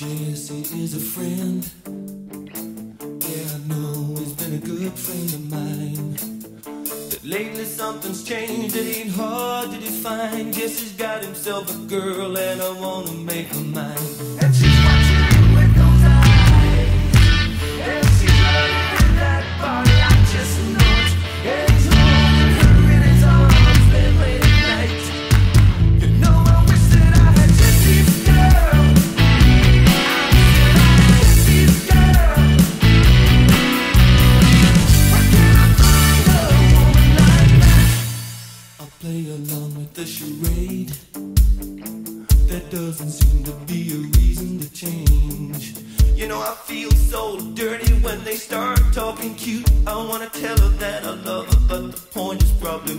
Jessie is a friend. Yeah, I know he's been a good friend of mine. But lately something's changed, it ain't hard to define. Jessie's got himself a girl, and I wanna make her mine. There doesn't seem to be a reason to change. You know, I feel so dirty when they start talking cute. I wanna tell her that I love her, but the point is probably